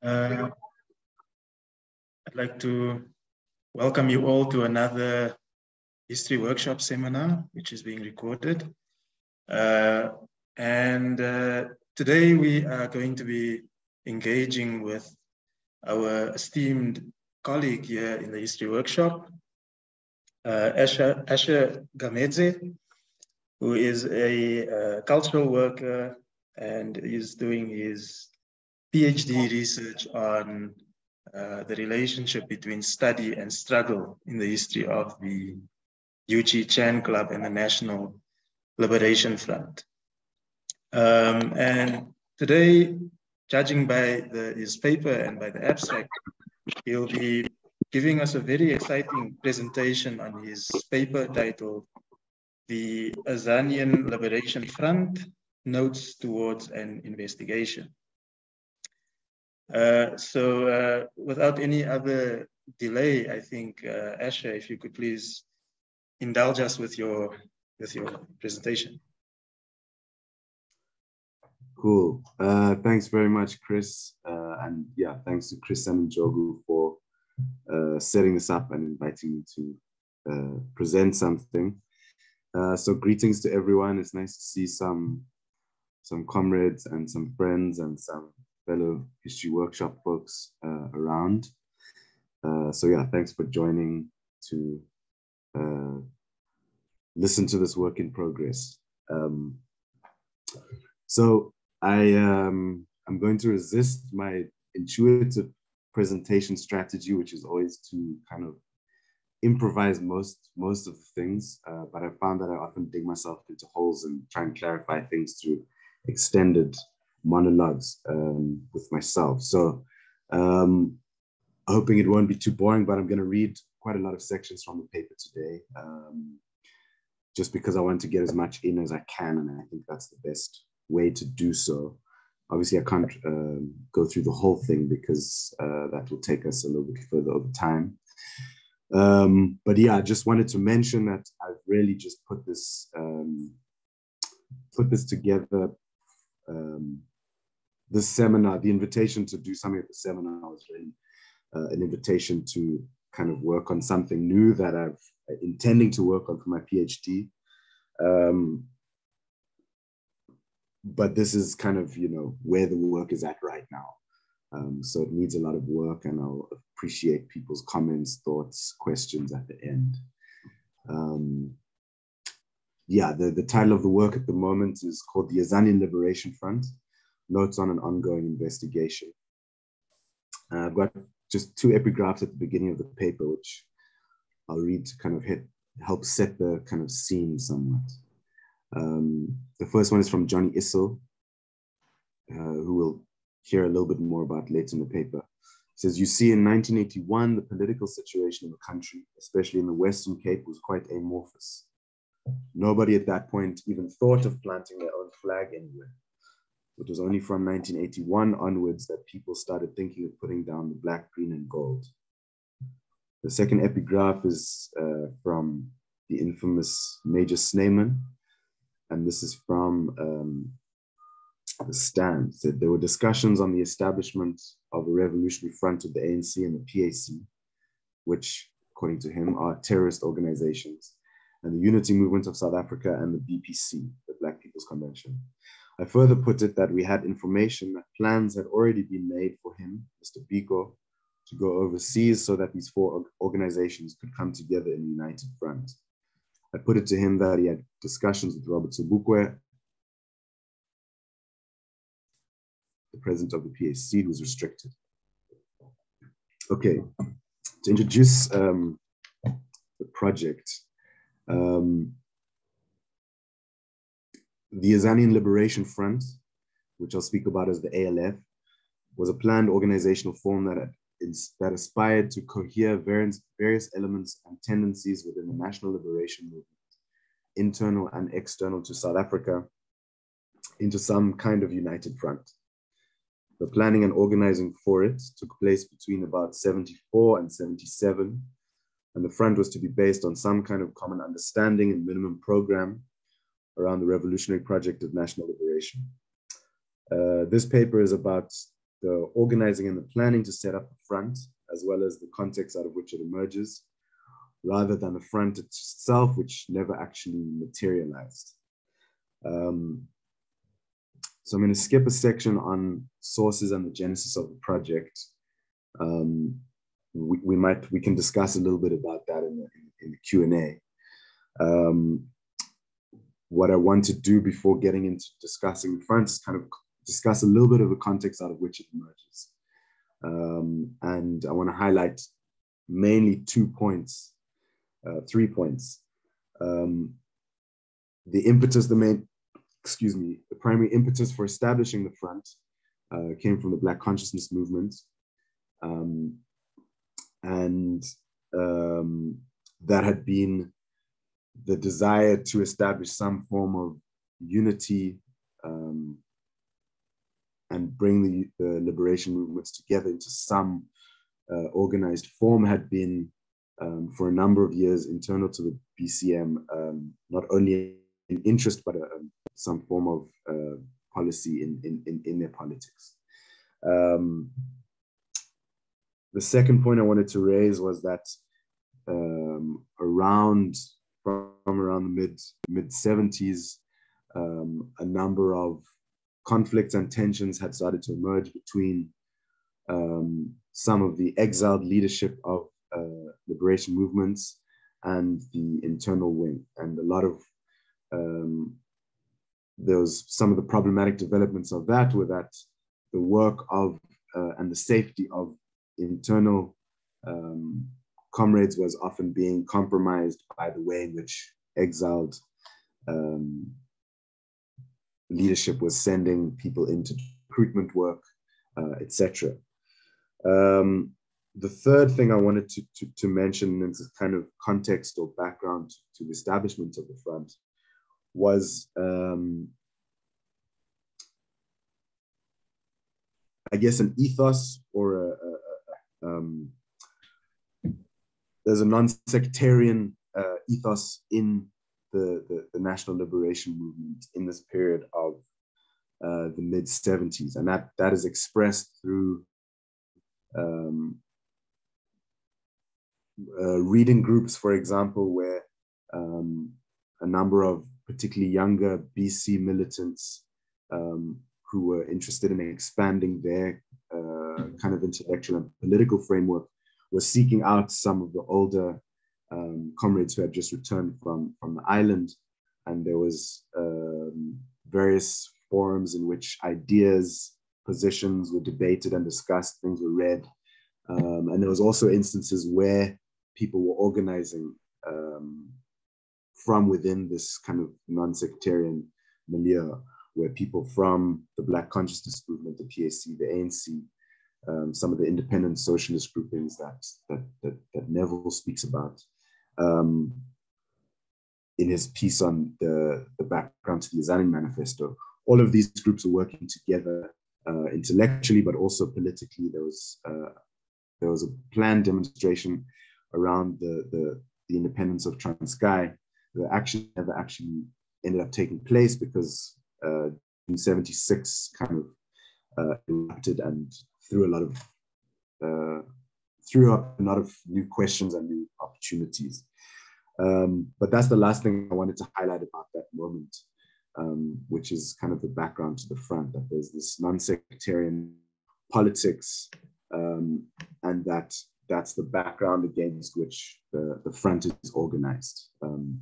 Uh, I'd like to welcome you all to another history workshop seminar, which is being recorded. Uh, and uh, today we are going to be engaging with our esteemed colleague here in the history workshop, uh, Asher, Asher Gamedze, who is a uh, cultural worker and is doing his PhD research on uh, the relationship between study and struggle in the history of the Yu-Chi Chan Club and the National Liberation Front. Um, and today, judging by the, his paper and by the abstract, he'll be giving us a very exciting presentation on his paper titled The Azanian Liberation Front, Notes Towards an Investigation. Uh, so uh, without any other delay, I think, uh, Asher, if you could please indulge us with your, with your presentation. Cool. Uh, thanks very much, Chris. Uh, and yeah, thanks to Chris and Jogu for uh, setting this up and inviting me to present something. So greetings to everyone. It's nice to see some, some comrades and some friends and some fellow history workshop folks uh, around. Uh, so yeah, thanks for joining to uh, listen to this work in progress. Um, so I um, I'm going to resist my intuitive presentation strategy, which is always to kind of improvise most most of the things. Uh, but I found that I often dig myself into holes and try and clarify things through extended monologues um, with myself. So um, hoping it won't be too boring, but I'm going to read quite a lot of sections from the paper today, um, just because I want to get as much in as I can, and I think that's the best way to do so. Obviously, I can't um, go through the whole thing because uh, that will take us a little bit further over time. Um, but yeah, I just wanted to mention that I've really just put this um, put this together um, the seminar, the invitation to do something at the seminar was really uh, an invitation to kind of work on something new that uh, intending to work on for my PhD. Um, but this is kind of, you know, where the work is at right now. Um, so it needs a lot of work and I'll appreciate people's comments, thoughts, questions at the end. Um, yeah, the, the title of the work at the moment is called the Azanian Liberation Front notes on an ongoing investigation. Uh, I've got just two epigraphs at the beginning of the paper, which I'll read to kind of hit, help set the kind of scene somewhat. Um, the first one is from Johnny Issel, uh, who we'll hear a little bit more about later in the paper. He says, you see, in 1981, the political situation in the country, especially in the Western Cape, was quite amorphous. Nobody at that point even thought of planting their own flag anywhere. It was only from 1981 onwards that people started thinking of putting down the black, green, and gold. The second epigraph is uh, from the infamous Major Snyman, and this is from um, the stand. That there were discussions on the establishment of a revolutionary front of the ANC and the PAC, which, according to him, are terrorist organizations, and the unity movement of South Africa and the BPC, the Black People's Convention. I further put it that we had information that plans had already been made for him, Mr. Biko, to go overseas so that these four organizations could come together in a united front. I put it to him that he had discussions with Robert Sobukwe, the president of the PAC, who was restricted. Okay, to introduce um, the project, um, the Azanian Liberation Front, which I'll speak about as the ALF, was a planned organizational form that, that aspired to cohere various, various elements and tendencies within the national liberation movement, internal and external to South Africa, into some kind of united front. The planning and organizing for it took place between about 74 and 77, and the front was to be based on some kind of common understanding and minimum program around the revolutionary project of national liberation. Uh, this paper is about the organizing and the planning to set up the front, as well as the context out of which it emerges, rather than the front itself, which never actually materialized. Um, so I'm going to skip a section on sources and the genesis of the project. Um, we, we, might we can discuss a little bit about that in the, in the Q and A. Um, what I want to do before getting into discussing the front is kind of discuss a little bit of the context out of which it emerges. Um, and I want to highlight mainly two points, uh, three points. Um, the impetus, the main, excuse me, the primary impetus for establishing the front uh, came from the Black consciousness movement. Um, and um, that had been the desire to establish some form of unity um, and bring the, the, liberation movements together into some uh, organized form had been um, for a number of years internal to the BCM, um, not only an interest, but a, um, some form of uh, policy in, in, in, in, their politics. Um, the second point I wanted to raise was that um, around from around the mid mid 70s, um, a number of conflicts and tensions had started to emerge between um, some of the exiled leadership of uh, liberation movements and the internal wing. And a lot of um, there was some of the problematic developments of that were that the work of uh, and the safety of internal um, comrades was often being compromised by the way in which exiled um, leadership was sending people into recruitment work, uh, etc. Um, the third thing I wanted to, to, to mention in this kind of context or background to the establishment of the front was um, I guess an ethos or a, a, a um, there's a non-sectarian uh, ethos in the, the, the, national liberation movement in this period of uh, the mid 70s, and that that is expressed through um, uh, reading groups, for example, where um, a number of particularly younger BC militants um, who were interested in expanding their uh, kind of intellectual and political framework were seeking out some of the older um, comrades who had just returned from, from the island. And there was um, various forums in which ideas, positions were debated and discussed, things were read. Um, and there was also instances where people were organizing um, from within this kind of non-sectarian milieu, where people from the Black consciousness movement, the PAC, the ANC, um, some of the independent socialist groupings that, that, that, that Neville speaks about um, in his piece on the, the background to the Azanian Manifesto. All of these groups are working together uh, intellectually, but also politically. There was, uh, there was a planned demonstration around the, the, the independence of Transkei that actually never actually ended up taking place because uh, in 76 kind of uh, erupted and threw a lot of uh, threw up a lot of new questions and new opportunities. Um, but that's the last thing I wanted to highlight about that moment, um, which is kind of the background to the front that there's this non-sectarian politics, um, and that that's the background against which the, the front is organized. Um,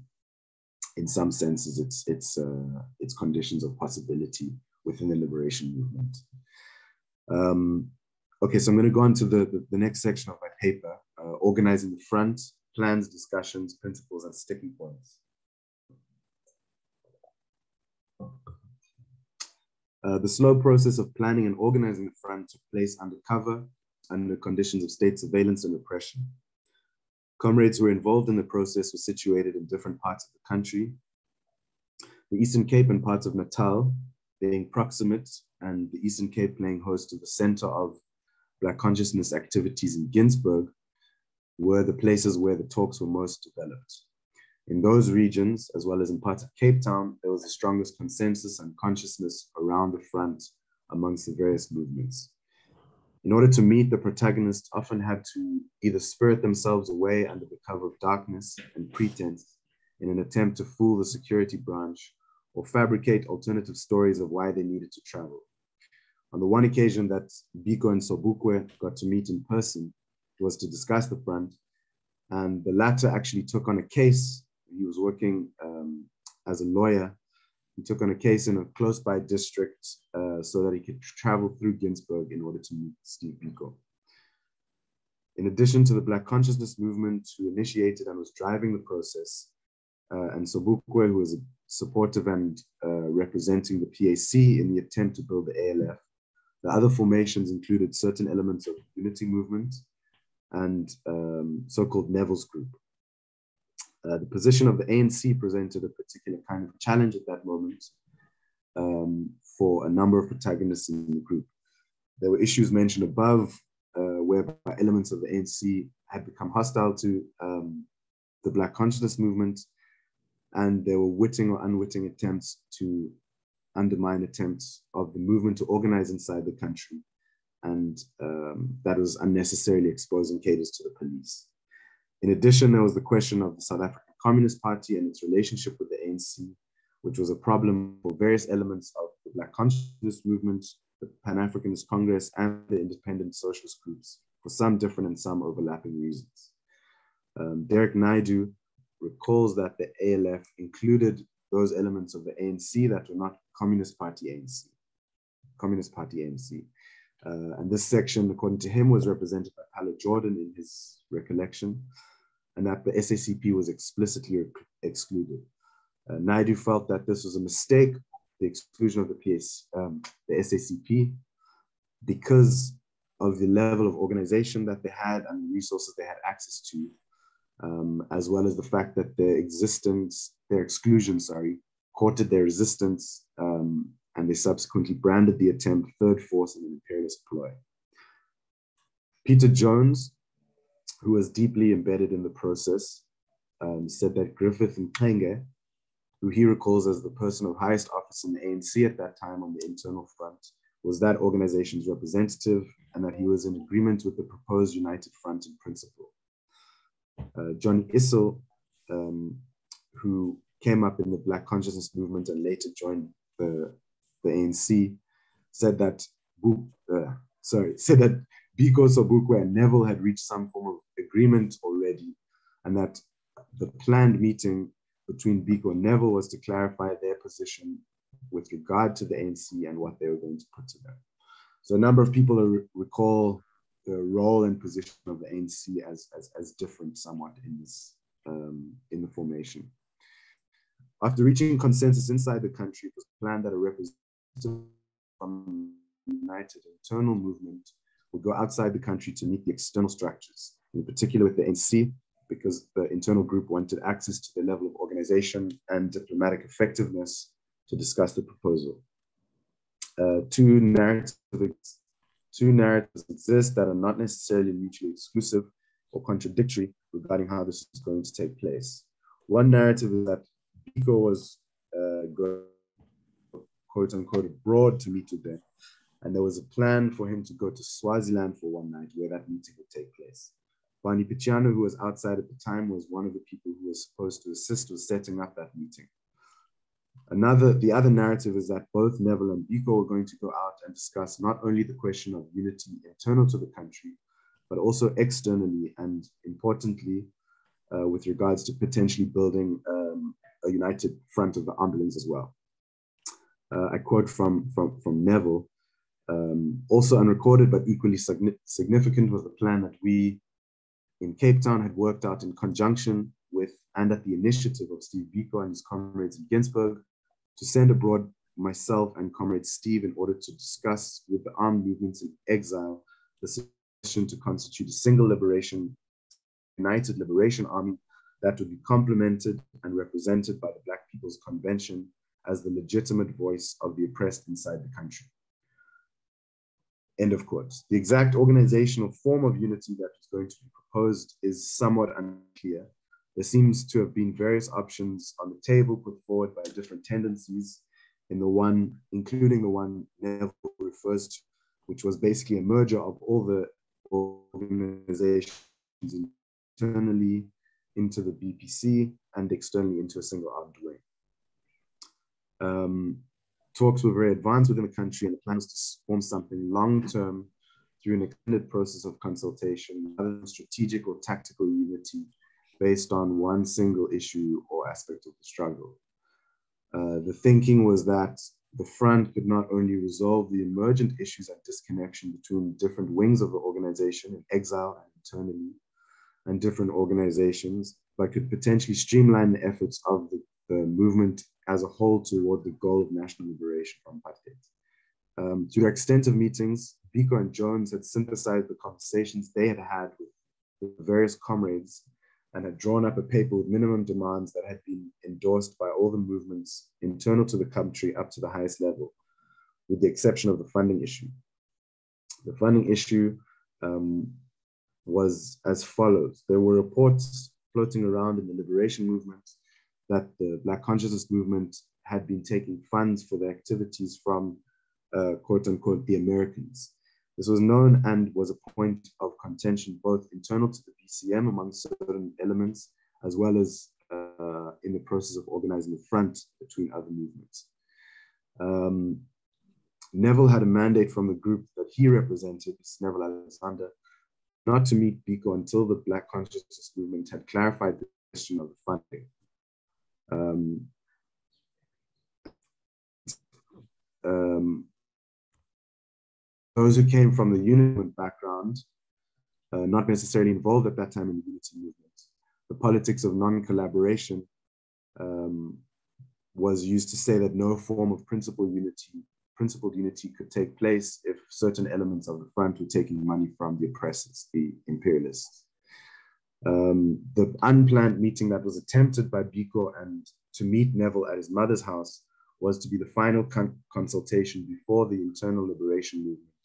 in some senses, it's it's uh, it's conditions of possibility within the liberation movement. Um, okay, so I'm going to go on to the, the, the next section of my paper, uh, organizing the front, plans, discussions, principles, and sticking points. Uh, the slow process of planning and organizing the front took place undercover under conditions of state surveillance and repression. Comrades who were involved in the process were situated in different parts of the country. The Eastern Cape and parts of Natal being proximate and the Eastern Cape playing host to the center of Black consciousness activities in Ginsberg were the places where the talks were most developed. In those regions, as well as in parts of Cape Town, there was the strongest consensus and consciousness around the front amongst the various movements. In order to meet, the protagonists often had to either spirit themselves away under the cover of darkness and pretense in an attempt to fool the security branch or fabricate alternative stories of why they needed to travel. On the one occasion that Biko and Sobukwe got to meet in person it was to discuss the front, and the latter actually took on a case. He was working um, as a lawyer. He took on a case in a close by district uh, so that he could travel through Ginsberg in order to meet Steve Biko. In addition to the Black consciousness movement, who initiated and was driving the process, uh, and Sobukwe, who was supportive and uh, representing the PAC in the attempt to build the ALF. The other formations included certain elements of unity movement and um, so-called Neville's group. Uh, the position of the ANC presented a particular kind of challenge at that moment um, for a number of protagonists in the group. There were issues mentioned above uh, whereby elements of the ANC had become hostile to um, the Black consciousness movement, and there were witting or unwitting attempts to undermine attempts of the movement to organize inside the country. And um, that was unnecessarily exposing cadres to the police. In addition, there was the question of the South African Communist Party and its relationship with the ANC, which was a problem for various elements of the Black Consciousness movement, the Pan Africanist Congress, and the independent socialist groups for some different and some overlapping reasons. Um, Derek Naidu recalls that the ALF included those elements of the ANC that were not Communist Party ANC, Communist Party ANC. Uh, and this section, according to him, was represented by Pallo Jordan in his recollection, and that the SACP was explicitly excluded. Uh, Naidu felt that this was a mistake, the exclusion of the PS, um, the SACP, because of the level of organization that they had and the resources they had access to, um, as well as the fact that their existence, their exclusion, sorry, courted their resistance, um, and they subsequently branded the attempt third force in an imperialist ploy. Peter Jones, who was deeply embedded in the process, um, said that Griffith and Mxenge, who he recalls as the person of highest office in the ANC at that time on the internal front, was that organization's representative and that he was in agreement with the proposed United Front in principle. Uh, John Issel, um, who came up in the Black consciousness movement and later joined the, the ANC, said that, uh, sorry, said that Biko Sobukwe and Neville had reached some form of agreement already, and that the planned meeting between Biko and Neville was to clarify their position with regard to the ANC and what they were going to put together. So a number of people recall the role and position of the ANC as, as, as different somewhat in this um, in the formation. After reaching consensus inside the country, it was planned that a representative from the United Internal Movement would go outside the country to meet the external structures, in particular with the ANC, because the internal group wanted access to the level of organization and diplomatic effectiveness to discuss the proposal. Uh, two narratives two narratives exist that are not necessarily mutually exclusive or contradictory regarding how this is going to take place. One narrative is that Biko was uh, quote unquote abroad to meet with them, and there was a plan for him to go to Swaziland for one night where that meeting would take place. Barney Pityana, who was outside at the time, was one of the people who was supposed to assist with setting up that meeting. Another, the other narrative is that both Neville and Biko are going to go out and discuss not only the question of unity internal to the country, but also externally and importantly, uh, with regards to potentially building um, a united front of the ambulance as well. Uh, I quote from, from, from Neville, um, also unrecorded but equally significant was the plan that we in Cape Town had worked out in conjunction and at the initiative of Steve Biko and his comrades in Ginsberg to send abroad myself and Comrade Steve in order to discuss with the armed movements in exile the suggestion to constitute a single liberation, united liberation army that would be complemented and represented by the Black People's Convention as the legitimate voice of the oppressed inside the country. End of quote. The exact organizational form of unity that is going to be proposed is somewhat unclear, there seems to have been various options on the table put forward by different tendencies in the one, including the one Neville refers to which was basically a merger of all the organizations internally into the BPC and externally into a single wing. Um, talks were very advanced within the country and the plan was to form something long-term through an extended process of consultation rather than strategic or tactical unity based on one single issue or aspect of the struggle. Uh, the thinking was that the front could not only resolve the emergent issues and disconnection between different wings of the organization in exile and internally, and different organizations, but could potentially streamline the efforts of the, the movement as a whole toward the goal of national liberation from apartheid. Um, through extensive meetings, Biko and Jones had synthesized the conversations they had had with, with various comrades and had drawn up a paper with minimum demands that had been endorsed by all the movements internal to the country up to the highest level, with the exception of the funding issue. The funding issue um, was as follows. There were reports floating around in the liberation movement that the Black consciousness movement had been taking funds for their activities from uh, quote unquote the Americans. This was known and was a point of contention both internal to the BCM among certain elements, as well as uh, in the process of organizing the front between other movements. Um, Neville had a mandate from the group that he represented, Neville Alexander, not to meet Biko until the Black consciousness movement had clarified the question of the funding. Um, um, those who came from the unity background, uh, not necessarily involved at that time in the unity movement, the politics of non-collaboration um, was used to say that no form of principled unity principled unity could take place if certain elements of the front were taking money from the oppressors, the imperialists. Um, the unplanned meeting that was attempted by Biko and to meet Neville at his mother's house was to be the final con consultation before the internal liberation movement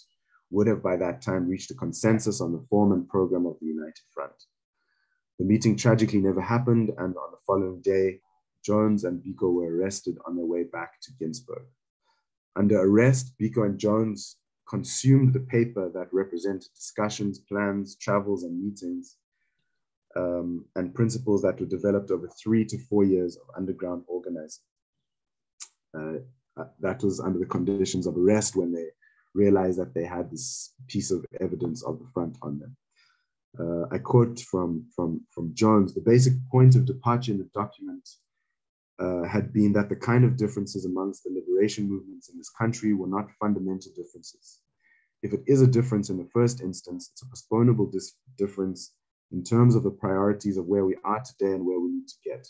would have by that time reached a consensus on the form and program of the United Front. The meeting tragically never happened, and on the following day, Jones and Biko were arrested on their way back to Ginsberg. Under arrest, Biko and Jones consumed the paper that represented discussions, plans, travels, and meetings, um, and principles that were developed over three to four years of underground organizing. Uh, uh, that was under the conditions of arrest when they realized that they had this piece of evidence of the front on them. Uh, I quote from, from, from Jones, the basic point of departure in the document uh, had been that the kind of differences amongst the liberation movements in this country were not fundamental differences. If it is a difference in the first instance, it's a postponable difference in terms of the priorities of where we are today and where we need to get.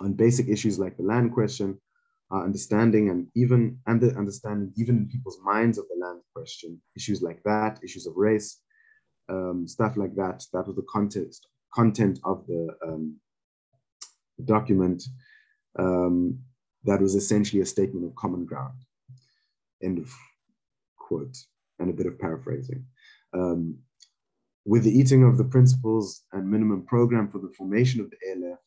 On basic issues like the land question, our understanding and even and the understanding even in people's minds of the land question, issues like that, issues of race, um, stuff like that. That was the context content of the um, document um, that was essentially a statement of common ground. End of quote, and a bit of paraphrasing. Um, with the eating of the principles and minimum program for the formation of the ALF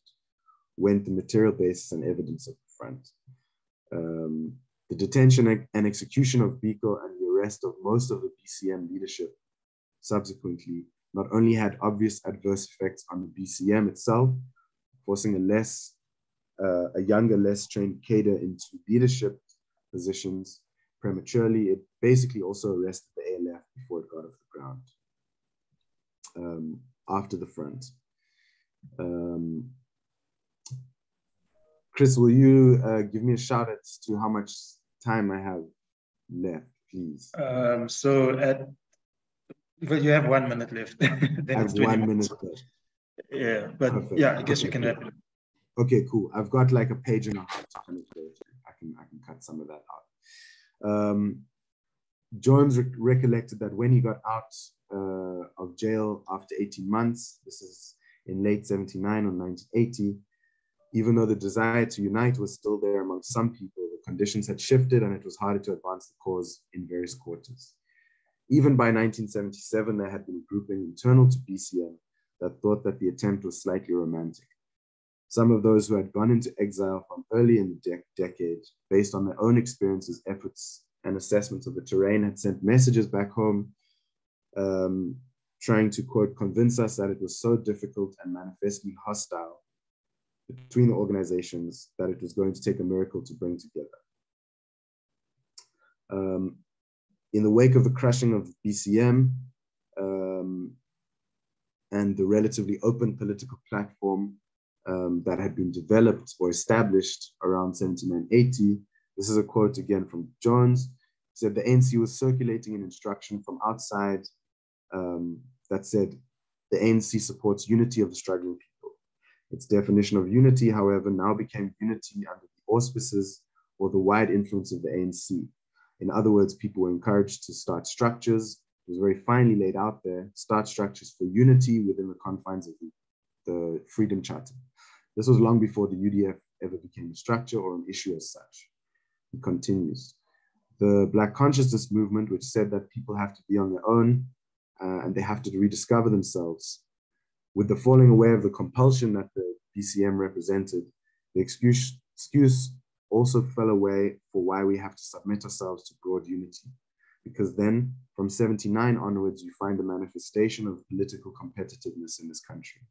went the material basis and evidence of the front. Um, the detention and execution of Biko and the arrest of most of the BCM leadership subsequently not only had obvious adverse effects on the BCM itself, forcing a less, uh, a younger, less trained cadre into leadership positions prematurely. It basically also arrested the ALF before it got off the ground. Um, after the front. Um, Chris, will you uh, give me a shout out to how much time I have left, please? Um, so at well, you have one minute left. then I have one minute left. Yeah, but Perfect. yeah, I guess okay, you can wrap it up. Okay, cool. I've got like a page and a half to kind of go through. I can I can cut some of that out. Um, Jones re recollected that when he got out uh, of jail after 18 months, this is in late 79 or 1980, even though the desire to unite was still there among some people, the conditions had shifted and it was harder to advance the cause in various quarters. Even by 1977, there had been a grouping internal to BCM that thought that the attempt was slightly romantic. Some of those who had gone into exile from early in the de decade, based on their own experiences, efforts, and assessments of the terrain had sent messages back home um, trying to, quote, convince us that it was so difficult and manifestly hostile between the organizations that it was going to take a miracle to bring together. Um, in the wake of the crushing of BCM um, and the relatively open political platform um, that had been developed or established around 7980, this is a quote again from Jones, he said the ANC was circulating an instruction from outside um, that said the ANC supports unity of the struggling people. Its definition of unity, however, now became unity under the auspices or the wide influence of the ANC. In other words, people were encouraged to start structures. It was very finely laid out there, start structures for unity within the confines of the, the Freedom Charter. This was long before the UDF ever became a structure or an issue as such. It continues. The Black consciousness movement, which said that people have to be on their own uh, and they have to rediscover themselves, with the falling away of the compulsion that the BCM represented, the excuse, excuse also fell away for why we have to submit ourselves to broad unity. Because then, from 79 onwards, you find a manifestation of political competitiveness in this country.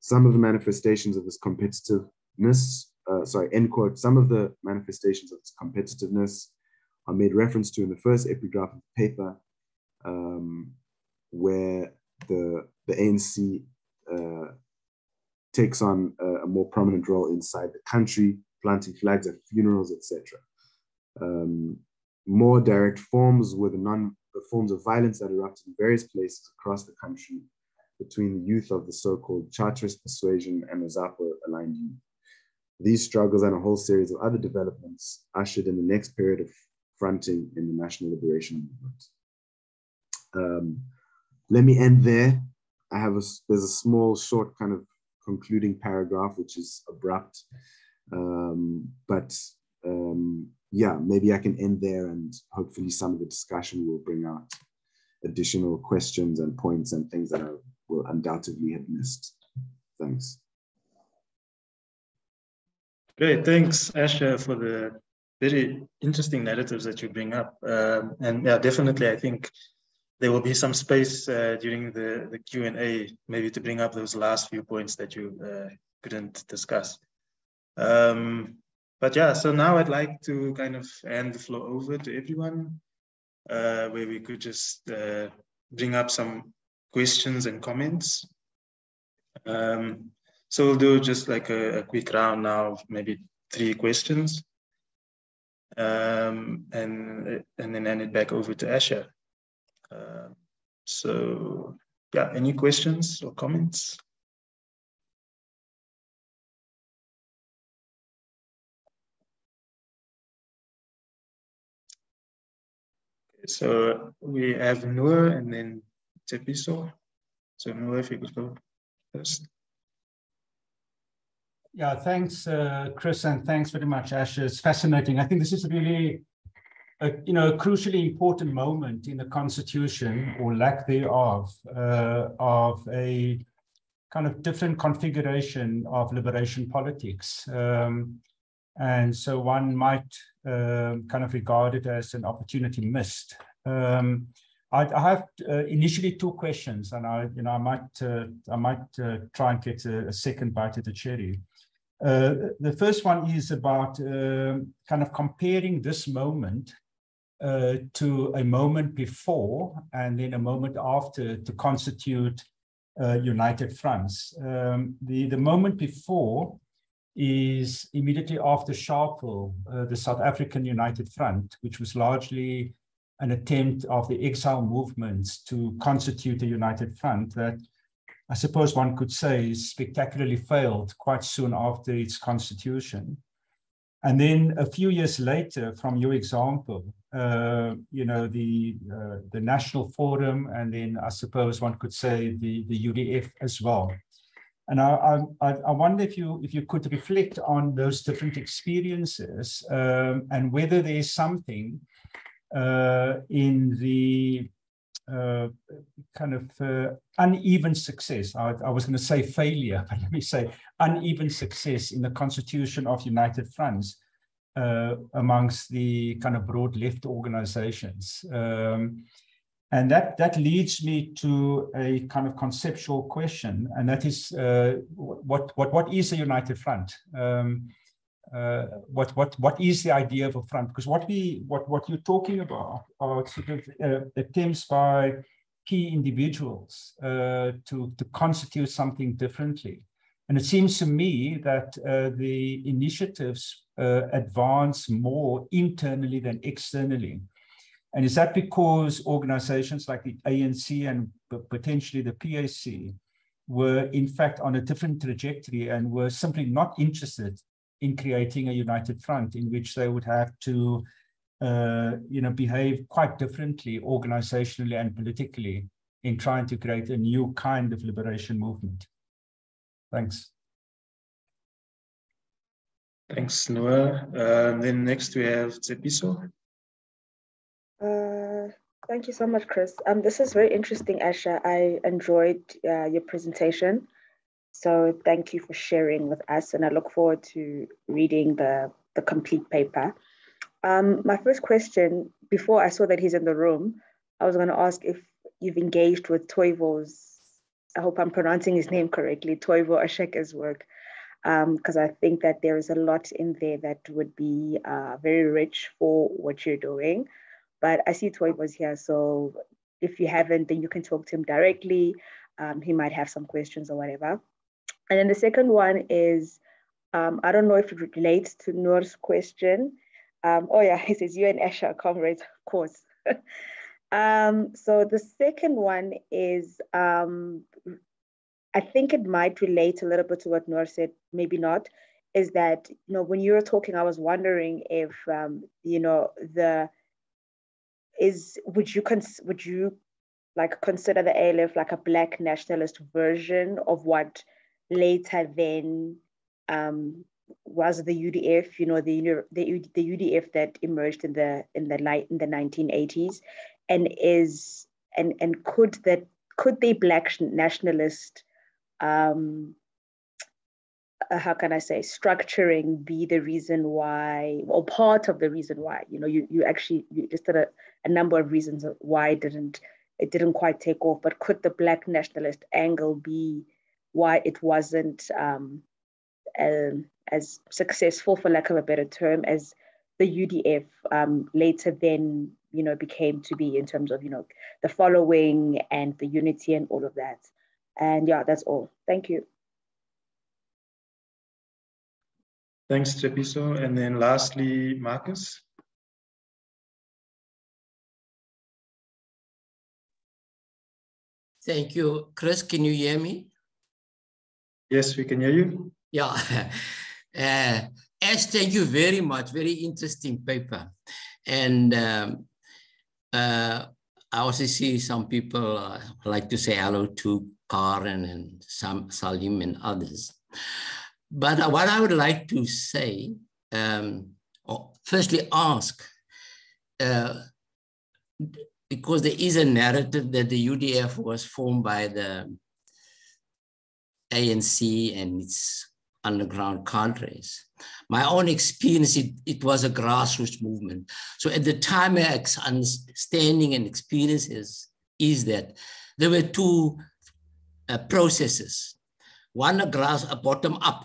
Some of the manifestations of this competitiveness, uh, sorry, end quote, some of the manifestations of this competitiveness are made reference to in the first epigraph of the paper, um, where the, the ANC uh, takes on a, a, more prominent role inside the country planting flags at funerals, etc. Um, more direct forms were the non the forms of violence that erupted in various places across the country between the youth of the so-called Charterist persuasion and the AZAPO aligned youth. These struggles and a whole series of other developments ushered in the next period of fronting in the national liberation movement. Um, let me end there. I have a, there's a small, short kind of concluding paragraph, which is abrupt. Um, but um, yeah, maybe I can end there and hopefully some of the discussion will bring out additional questions and points and things that I will undoubtedly have missed. Thanks. Great, thanks Asher for the very interesting narratives that you bring up. Um, and yeah, definitely I think there will be some space uh, during the, the Q&A maybe to bring up those last few points that you uh, couldn't discuss. Um, but yeah, so now I'd like to kind of hand the floor over to everyone, uh, where we could just uh, bring up some questions and comments. Um, so we'll do just like a, a, quick round now, of maybe three questions. Um, and, and then hand it back over to Asher. Uh, so yeah, any questions or comments? So we have Noor and then Tshepiso. So Noor, if you could go first. Yeah, thanks, uh, Chris, and thanks very much, Ash. It's fascinating. I think this is really, a, you know, a crucially important moment in the Constitution, or lack thereof, uh, of a kind of different configuration of liberation politics. Um, and so one might um, kind of regard it as an opportunity missed. Um, I, I, have uh, initially two questions, and I, you know, I might, uh, I might uh, try and get a, a, second bite at the cherry. Uh, the first one is about um, kind of comparing this moment uh, to a moment before and then a moment after to constitute uh, united fronts. Um, the the moment before is immediately after Sharpeville, uh, the South African United Front, which was largely an attempt of the exile movements to constitute a united front that I suppose one could say spectacularly failed quite soon after its constitution. And then a few years later, from your example, uh, you know, the, uh, the National Forum, and then I suppose one could say the, the UDF as well. And I, I, I wonder if you if you could reflect on those different experiences um, and whether there's something uh, in the uh, kind of uh, uneven success. I, I was going to say failure, but let me say uneven success in the constitution of United Fronts uh, amongst the kind of broad left organizations. Um, and that, that leads me to a kind of conceptual question, and that is uh, what, what, what is a united front? Um, uh, what, what, what is the idea of a front? Because what, we, what, what you're talking about are sort of uh, attempts by key individuals uh, to, to constitute something differently. And it seems to me that uh, the initiatives uh, advance more internally than externally. And is that because organizations like the ANC and potentially the PAC were in fact on a different trajectory and were simply not interested in creating a united front in which they would have to uh, you know, behave quite differently organizationally and politically in trying to create a new kind of liberation movement. Thanks. Thanks, Noor. Uh, then next we have Tshepiso. Uh, thank you so much, Chris. Um, this is very interesting, Asher. I enjoyed uh, your presentation. So thank you for sharing with us, and I look forward to reading the, the complete paper. Um, my first question, before I saw that he's in the room, I was going to ask if you've engaged with Toivo's, I hope I'm pronouncing his name correctly, Toivo Asheeke's work, because um, I think that there is a lot in there that would be uh, very rich for what you're doing. But I see Toivo's here, so if you haven't, then you can talk to him directly. Um, he might have some questions or whatever. And then the second one is, um, I don't know if it relates to Noor's question. Um, oh yeah, he says, you and Asher are comrades, of course. um, so the second one is, um, I think it might relate a little bit to what Noor said, maybe not, is that, you know, when you were talking, I was wondering if, um, you know, the, is would you cons- would you like consider the ALF like a black nationalist version of what later then um, was the UDF, you know, the, the the UDF that emerged in the in the light in the 1980s, and is and and could that could the black nationalist um, uh, how can I say, structuring be the reason why, or part of the reason why, you know, you, you actually you listed a, a number of reasons why it didn't, it didn't quite take off, but could the Black nationalist angle be why it wasn't um, um, as successful, for lack of a better term, as the UDF um, later then, you know, became to be in terms of, you know, the following and the unity and all of that. And yeah, that's all. Thank you. Thanks, Tshepiso. And then lastly, Marcus. Thank you. Chris, can you hear me? Yes, we can hear you. Yeah. Uh, Ash, thank you very much. Very interesting paper. And um, uh, I also see some people uh, like to say hello to Karen and some Salim and others. But what I would like to say, um, firstly ask, uh, because there is a narrative that the UDF was formed by the ANC and its underground cadres. My own experience, it, it was a grassroots movement. So at the time, my understanding and experiences is that there were two uh, processes one a grass, a bottom up,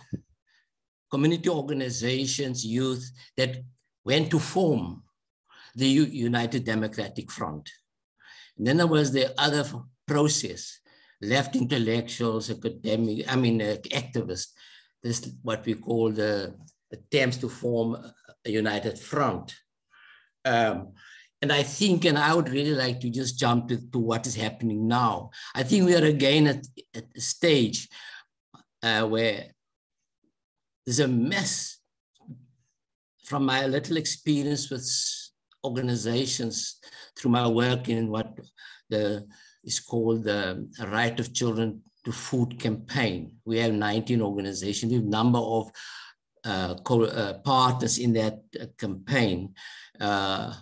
community organizations, youth that went to form the U United Democratic Front. And then there was the other process, left intellectuals, academic, I mean, uh, activists, this is what we call the attempts to form a united front. Um, and I think, and I would really like to just jump to, to what is happening now. I think we are again at, at a stage uh, where there's a mess from my little experience with organizations through my work in what the is called the Right of Children to Food campaign. We have 19 organizations, have a number of uh, uh, partners in that uh, campaign, uh,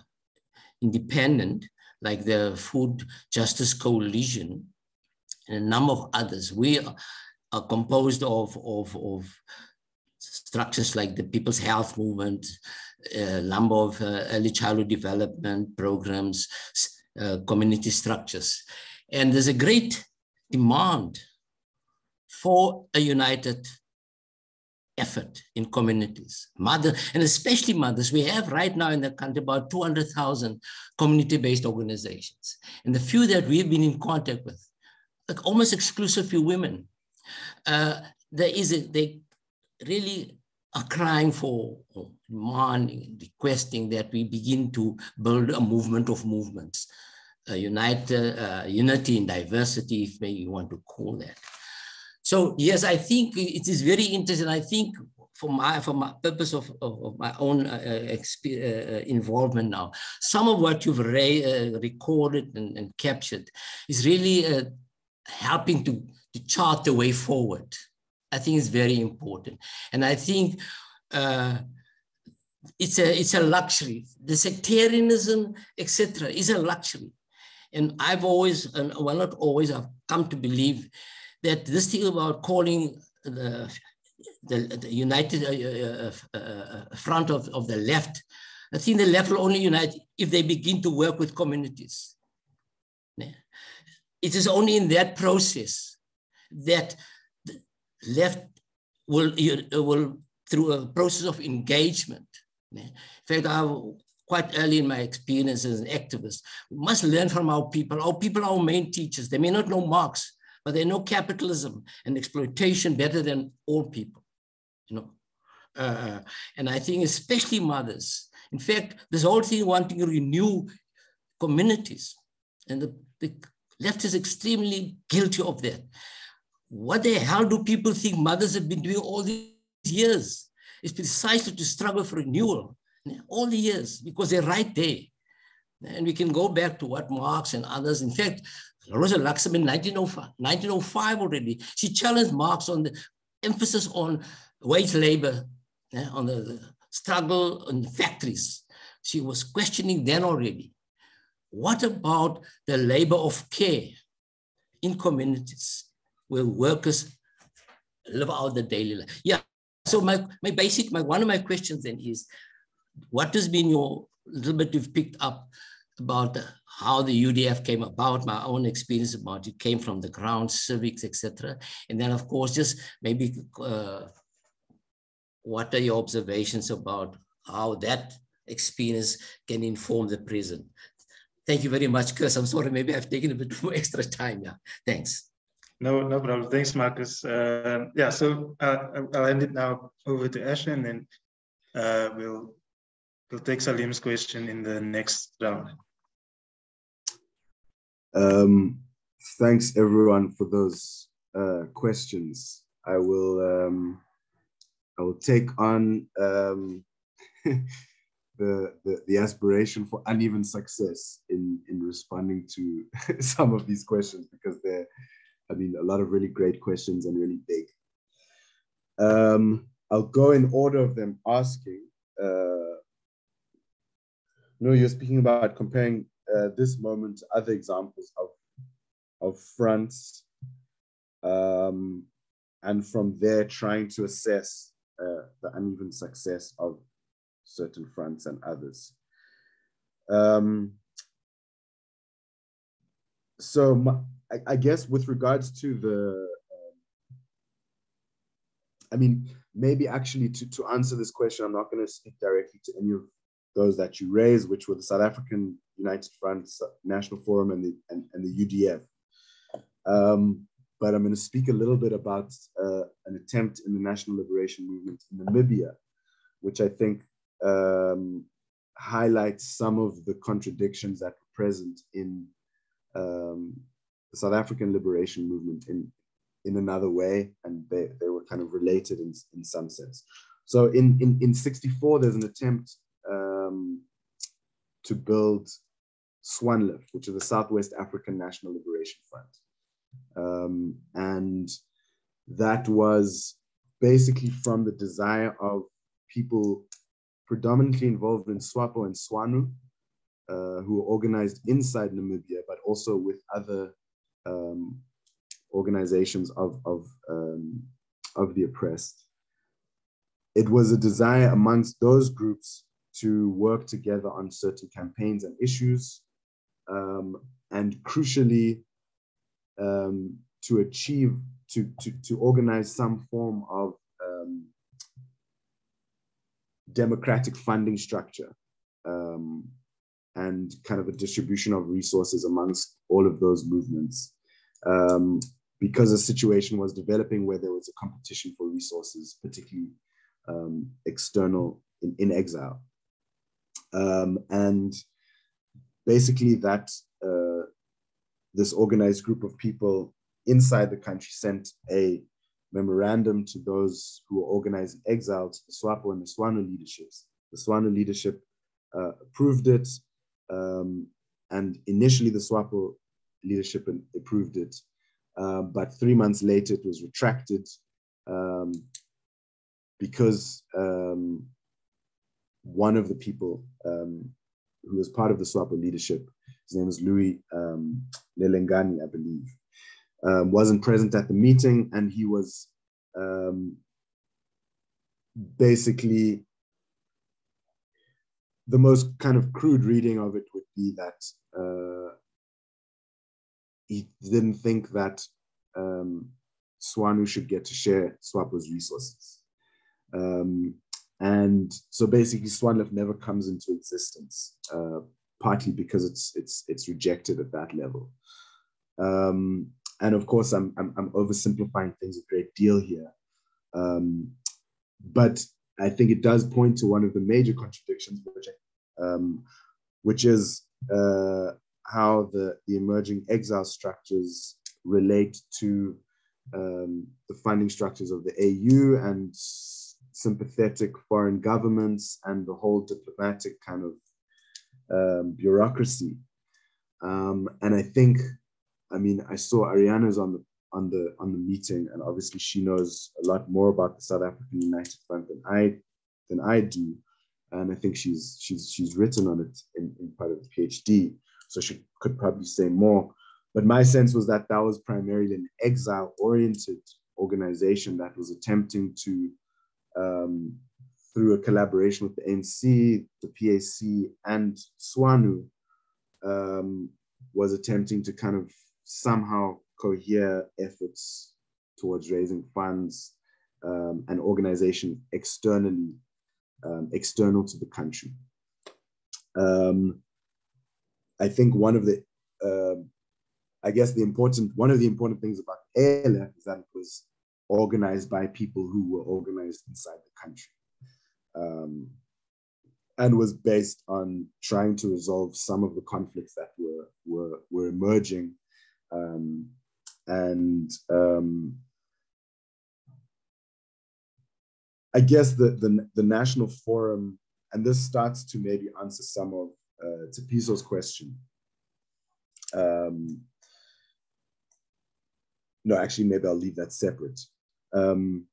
independent, like the Food Justice Coalition, and a number of others. We are composed of, of, of structures like the People's Health Movement, a number of uh, early childhood development programs, uh, community structures. And there's a great demand for a united effort in communities, mother, and especially mothers. We have right now in the country about 200,000 community-based organizations. And the few that we've been in contact with, like almost exclusively women, uh, there is a, they really are crying for, demanding, requesting that we begin to build a movement of movements, united, uh, unity in diversity, if you want to call that. So yes, I think it is very interesting. I think for my for my purpose of, of, of my own uh, uh, uh involvement now, some of what you've uh, recorded and, and, captured is really uh, helping to, to chart the way forward. I think it's very important, and I think uh, it's a it's a luxury. The sectarianism, etc., is a luxury, and I've always, and well, not always, I've come to believe that this thing about calling the, the, the united uh, uh, uh, front of, of the left, I think the left will only unite if they begin to work with communities. It is only in that process that the left will, will through a process of engagement. In fact, I, quite early in my experience as an activist, we must learn from our people. Our people are our main teachers. They may not know Marx, but they know capitalism and exploitation better than all people, you know. Uh, and I think especially mothers. In fact, this whole thing wanting to renew communities, and the, the left is extremely guilty of that. What the hell do people think mothers have been doing all these years? It's precisely to struggle for renewal all the years because they're right there. And we can go back to what Marx and others, in fact, Rosa Luxemburg in 1905, 1905 already. She challenged Marx on the emphasis on wage labor, yeah, on the, the struggle in factories. She was questioning then already. What about the labor of care in communities where workers live out the daily life? Yeah. So my, my basic, my one of my questions then is, what has been your little bit you've picked up about how the UDF came about, my own experience about it came from the ground, civics, etc. And then, of course, just maybe uh, what are your observations about how that experience can inform the present? Thank you very much, Chris. I'm sorry, maybe I've taken a bit more extra time. Yeah, thanks. No, no problem. Thanks, Marcus. Uh, yeah, so uh, I'll hand it now over to Asher, and then uh, we'll we'll take Salim's question in the next round. Um, thanks everyone for those uh, questions. I will um, I will take on um, the, the, the aspiration for uneven success in in responding to some of these questions because they're I mean a lot of really great questions and really big. Um, I'll go in order of them asking. Uh, no, you're speaking about comparing uh, this moment to other examples of of fronts, um, and from there trying to assess uh, the uneven success of certain fronts and others. Um, so my, I, I, guess with regards to the, um, I mean, maybe actually to, to answer this question, I'm not going to speak directly to any of those that you raised, which were the South African United Front, National Forum, and the, and, and the UDF. Um, but I'm going to speak a little bit about uh, an attempt in the national liberation movement in Namibia, which I think um, highlights some of the contradictions that were present in um, the South African liberation movement in, in another way, and they, they were kind of related in, in some sense. So in, in, in 64, there's an attempt um, to build SWANLIF, which is the Southwest African National Liberation Front. Um, and that was basically from the desire of people predominantly involved in SWAPO and SWANU, uh, who were organized inside Namibia, but also with other um, organizations of, of, um, of the oppressed. it was a desire amongst those groups to work together on certain campaigns and issues, um, and crucially, um, to achieve, to, to, to organize some form of um, democratic funding structure um, and kind of a distribution of resources amongst all of those movements. Um, because a situation was developing where there was a competition for resources, particularly um, external in, in exile. Um, and basically that uh, this organized group of people inside the country sent a memorandum to those who were organized in exile to the SWAPO and the SWANU leaderships. The SWANU leadership uh, approved it, um, and initially the SWAPO leadership approved it, uh, but three months later it was retracted um, because um, one of the people um, who was part of the SWAPO leadership, his name is Louis um, Lelengani, I believe, um, wasn't present at the meeting, and he was um, basically the most kind of crude reading of it would be that uh, he didn't think that um, Swanu should get to share SWAPO's resources. Um, and so basically SWANLIF never comes into existence, uh, partly because it's, it's, it's rejected at that level. Um, and of course, I'm, I'm, I'm, oversimplifying things a great deal here. Um, but I think it does point to one of the major contradictions, which, um, which is uh, how the, the emerging exile structures relate to um, the funding structures of the AU and sympathetic foreign governments and the whole diplomatic kind of um, bureaucracy. Um, and I think I mean, I saw Ariana's on the on the on the meeting, and obviously she knows a lot more about the South African United Front than I than I do, and I think she's she's she's written on it in, in part of the PhD, so she could probably say more. But my sense was that that was primarily an exile-oriented organization that was attempting to, um, through a collaboration with the ANC, the PAC, and SWANU, um, was attempting to kind of somehow cohere efforts towards raising funds um, and organization externally, um, external to the country. Um, I think one of the, uh, I guess the important, one of the important things about ALF is that it was organized by people who were organized inside the country. Um, and was based on trying to resolve some of the conflicts that were, were, were emerging um, and um, I guess the, the, the national forum, and this starts to maybe answer some of uh, Tshepiso's question. Um, no, actually, maybe I'll leave that separate. Um,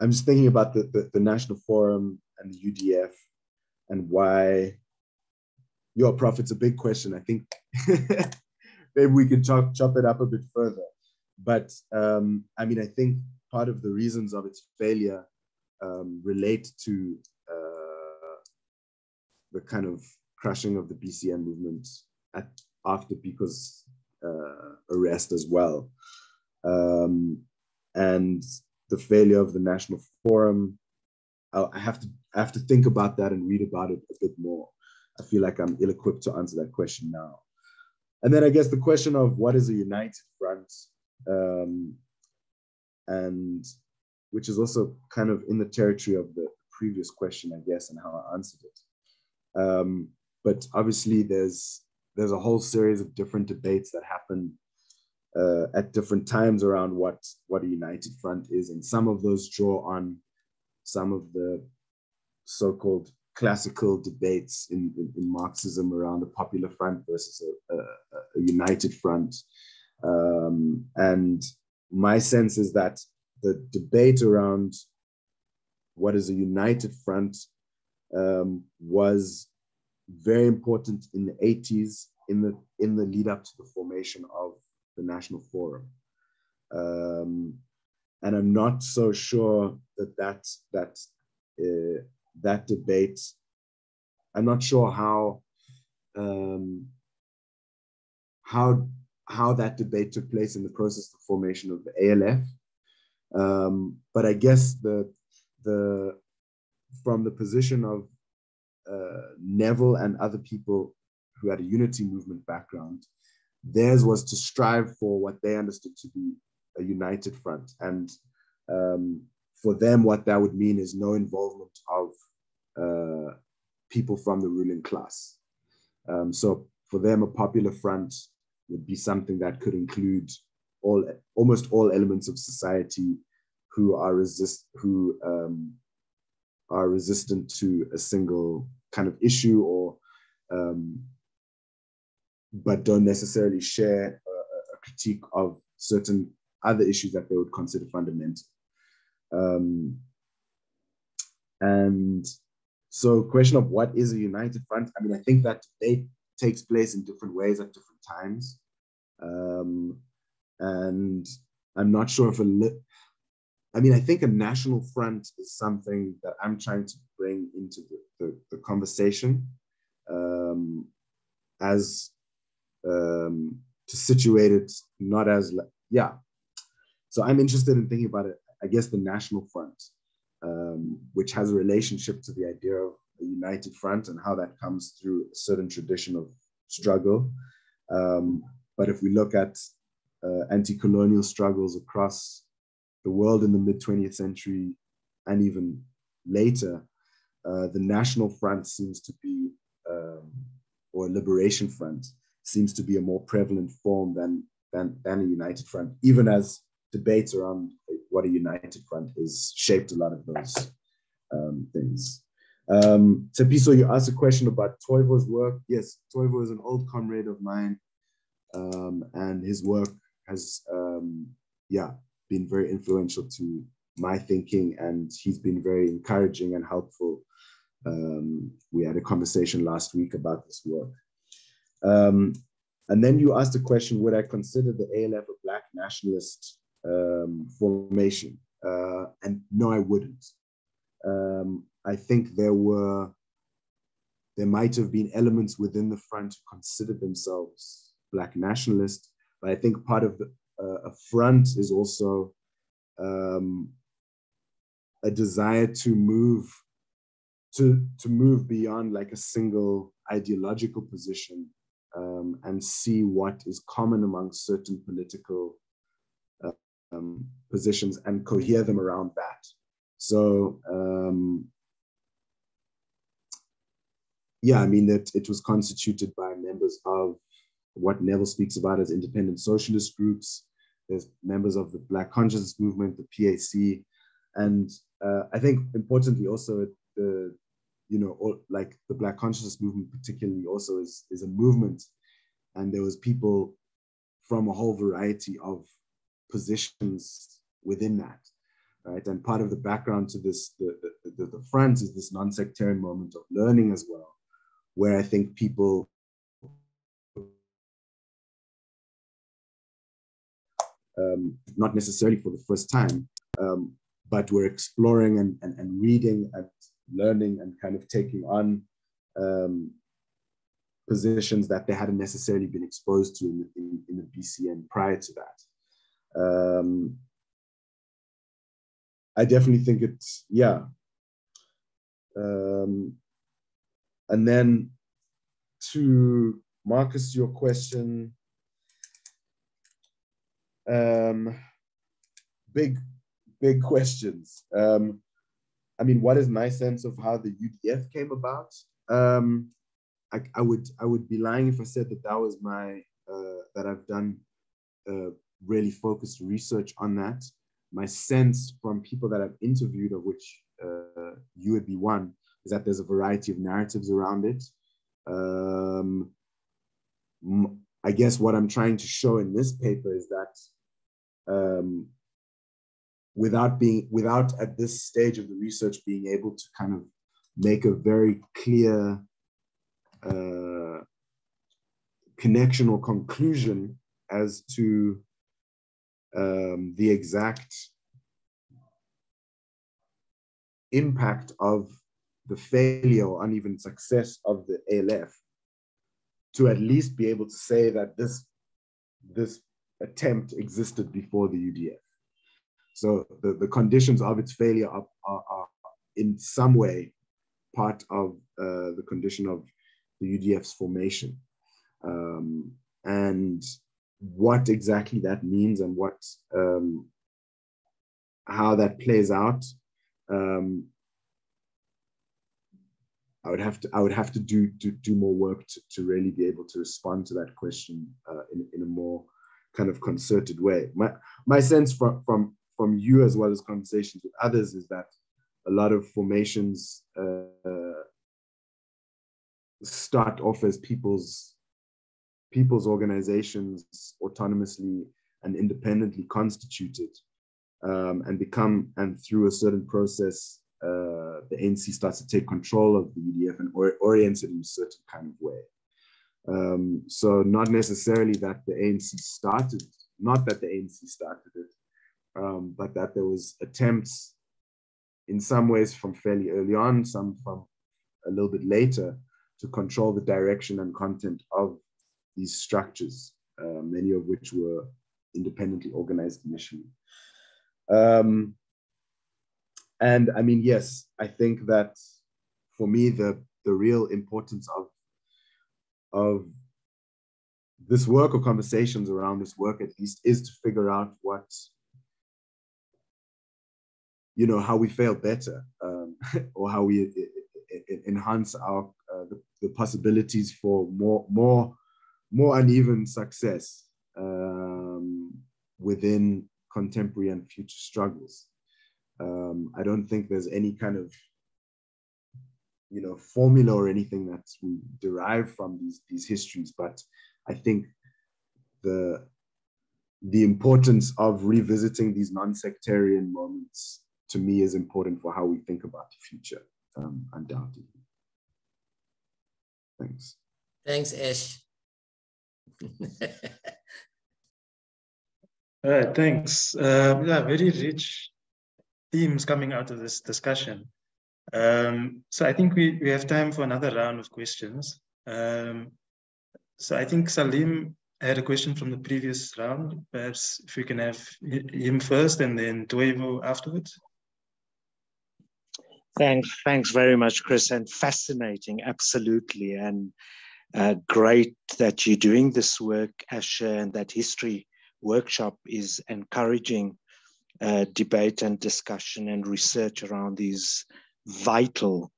I'm just thinking about the, the, the, National Forum and the UDF and why your profit's a big question. I think maybe we can chop, chop it up a bit further. But um, I mean, I think part of the reasons of its failure um, relate to uh, the kind of crushing of the BCM movement at, after Biko's uh, arrest as well. Um, and the failure of the National Forum I have to I have to think about that and read about it a bit more. I feel like I'm ill-equipped to answer that question now. And then I guess the question of what is a united front, um, and which is also kind of in the territory of the previous question, I guess, and how I answered it. Um, but obviously, there's there's a whole series of different debates that happen uh, at different times around what what a united front is, and some of those draw on some of the so-called classical debates in, in, in, Marxism around the popular front versus a, a, a united front. Um, and my sense is that the debate around what is a united front um, was very important in the 80s in the in the lead up to the formation of the National Forum. Um, and I'm not so sure that that, that, uh, that debate, I'm not sure how, um, how, how that debate took place in the process of formation of the ALF. Um, but I guess the, the, from the position of uh, Neville and other people who had a unity movement background, theirs was to strive for what they understood to be a united front. And um, for them, what that would mean is no involvement of uh, people from the ruling class. Um, so for them, a popular front would be something that could include all almost all elements of society who are resist who um, are resistant to a single kind of issue or um, but don't necessarily share a, a, critique of certain other issues that they would consider fundamental. Um, and so question of what is a united front? I mean, I think that debate takes place in different ways at different times. Um, and I'm not sure if a, I mean, I think a national front is something that I'm trying to bring into the, the, the conversation um, as um, to situate it not as, yeah. So I'm interested in thinking about it, I guess, the national front, um, which has a relationship to the idea of a united front and how that comes through a certain tradition of struggle. Um, but if we look at uh, anti-colonial struggles across the world in the mid 20th century and even later, uh, the National Front seems to be, um, or Liberation Front seems to be a more prevalent form than, than, than a United Front, even as debates around what a United Front is shaped a lot of those um, things. Um, Tshepiso, you asked a question about Toivo's work. Yes, Toivo is an old comrade of mine, um, and his work has, um, yeah, been very influential to my thinking and he's been very encouraging and helpful. Um, we had a conversation last week about this work. Um, and then you asked the question, would I consider the ALF a Black nationalist um, formation? Uh, and no, I wouldn't. Um, I think there were, there might have been elements within the front who considered themselves Black nationalist, but I think part of the, a front is also um, a desire to move to to move beyond like a single ideological position um, and see what is common among certain political uh, um, positions and cohere them around that. So um, yeah, I mean that it was constituted by members of what Neville speaks about as independent socialist groups. There's members of the Black Consciousness Movement, the PAC, and uh, I think importantly also the, you know, all, like the Black Consciousness Movement particularly also is is a movement, and there was people from a whole variety of positions within that, right? And part of the background to this, the the, the, the front is this non-sectarian moment of learning as well, where I think people um, not necessarily for the first time, um, but we're exploring and, and, and, reading and learning and kind of taking on um, positions that they hadn't necessarily been exposed to in, in, in the BCM prior to that. Um, I definitely think it's, yeah. Um, and then to Marcus, your question, um, big, big questions. Um, I mean, what is my sense of how the UDF came about? Um, I, I, would I would be lying if I said that that was my uh, that I've done uh, really focused research on that. My sense from people that I've interviewed, of which uh, you would be one, is that there's a variety of narratives around it. Um, I guess what I'm trying to show in this paper is that um, without being without at this stage of the research being able to kind of make a very clear uh, connection or conclusion as to um, the exact impact of the failure or uneven success of the ALF to at least be able to say that this, this attempt existed before the UDF. So the, the conditions of its failure are, are, are in some way part of uh, the condition of the UDF's formation. Um, and what exactly that means and what um, how that plays out um, I would have to I would have to do do, do more work to, to really be able to respond to that question uh, in, in a more kind of concerted way. My my sense from from from you as well as conversations with others is that a lot of formations uh, start off as people's people's organizations autonomously and independently constituted um, and become and through a certain process uh, the ANC starts to take control of the UDF and or, orient it in a certain kind of way. Um, so not necessarily that the ANC started, not that the ANC started it, um, but that there was attempts in some ways from fairly early on, some from a little bit later, to control the direction and content of these structures, uh, many of which were independently organized initially. Um, and I mean, yes, I think that for me, the the real importance of of this work or conversations around this work at least is to figure out what you know how we fail better um, or how we enhance our uh, the, the, possibilities for more more more uneven success um, within contemporary and future struggles. Um, I don't think there's any kind of you know formula or anything that we derive from these these histories, but I think the the importance of revisiting these non-sectarian moments to me is important for how we think about the future, um, undoubtedly. Thanks. Thanks, Ash. All right, thanks. Uh, yeah, very rich themes coming out of this discussion. Um, so I think we, we have time for another round of questions. Um, so I think Salim had a question from the previous round. Perhaps if we can have him first and then Toivo afterwards. Thanks, thanks very much, Chris, and fascinating, absolutely, and uh, great that you're doing this work, Asher, and that history workshop is encouraging uh, debate and discussion and research around these vital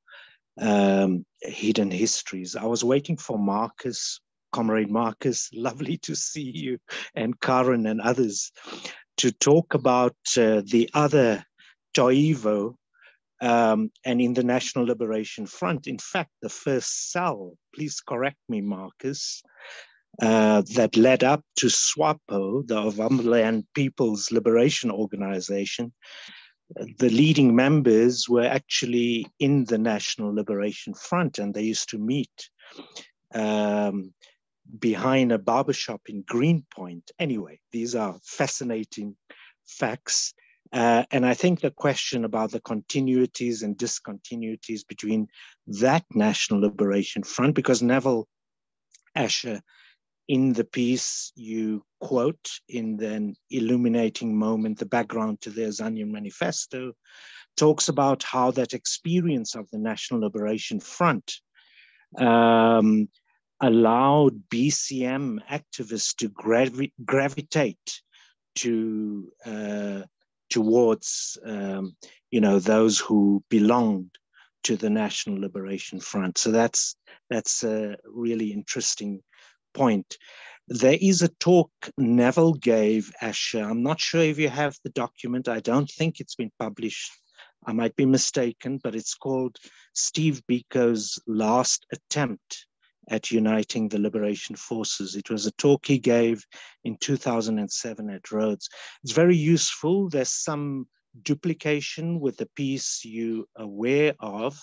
um, hidden histories. I was waiting for Marcus, Comrade Marcus, lovely to see you, and Karen and others to talk about uh, the other Toivo um, and in the National Liberation Front. In fact, the first cell, please correct me, Marcus, uh, that led up to SWAPO, the Ovamboland People's Liberation Organization, the leading members were actually in the National Liberation Front and they used to meet um, behind a barbershop in Greenpoint. Anyway, these are fascinating facts. Uh, and I think the question about the continuities and discontinuities between that National Liberation Front, because Neville Asher in the piece, you quote in the illuminating moment the background to the Azanian Manifesto, talks about how that experience of the National Liberation Front um, allowed BCM activists to gravi gravitate to uh, towards um, you know those who belonged to the National Liberation Front. So that's that's a really interesting point. There is a talk Neville gave, Asher. I'm not sure if you have the document. I don't think it's been published. I might be mistaken, but it's called Steve Biko's Last Attempt at Uniting the Liberation Forces. It was a talk he gave in 2007 at Rhodes. It's very useful. There's some duplication with the piece you are aware of,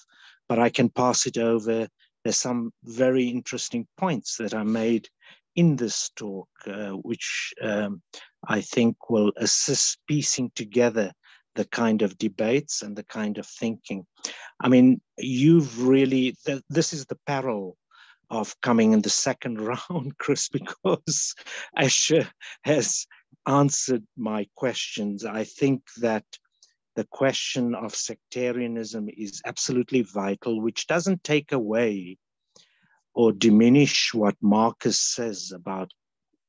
but I can pass it over there's some very interesting points that are made in this talk, uh, which um, I think will assist piecing together the kind of debates and the kind of thinking. I mean, you've really, th this is the peril of coming in the second round, Chris, because Asher has answered my questions. I think that the question of sectarianism is absolutely vital, which doesn't take away or diminish what Marcus says about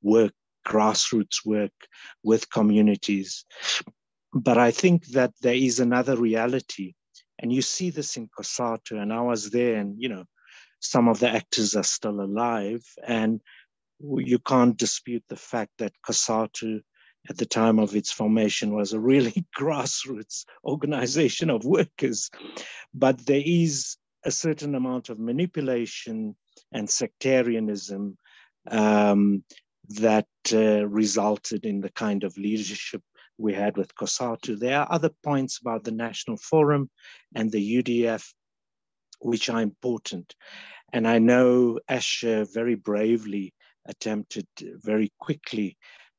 work, grassroots work with communities. But I think that there is another reality. And you see this in COSATU, and I was there, and you know, some of the actors are still alive. And you can't dispute the fact that COSATU at the time of its formation was a really grassroots organization of workers. But there is a certain amount of manipulation and sectarianism um, that uh, resulted in the kind of leadership we had with COSATU. There are other points about the National Forum and the UDF which are important. And I know Asher very bravely attempted very quickly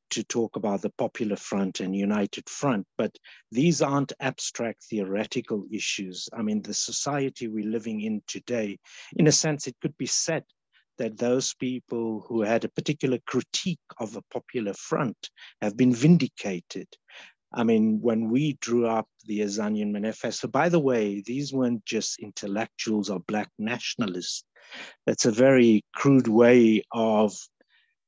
to talk about the Popular Front and United Front, but these aren't abstract theoretical issues. I mean, the society we're living in today, in a sense, it could be said that those people who had a particular critique of a Popular Front have been vindicated. I mean, when we drew up the Azanian Manifesto, by the way, these weren't just intellectuals or Black nationalists. That's a very crude way of